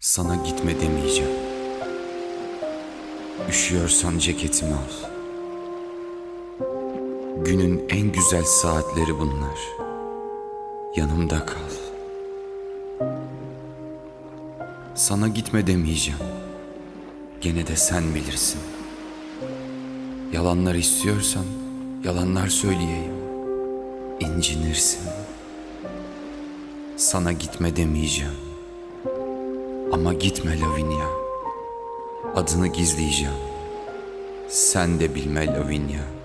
Sana gitme demeyeceğim. Üşüyorsan ceketimi al. Günün en güzel saatleri bunlar. Yanımda kal. Sana gitme demeyeceğim. Gene de sen bilirsin. Yalanlar istiyorsan yalanlar söyleyeyim. İncinirsin. Sana gitme demeyeceğim. Ama gitme Lavinia. Adını gizleyeceğim. Sen de bilme Lavinia.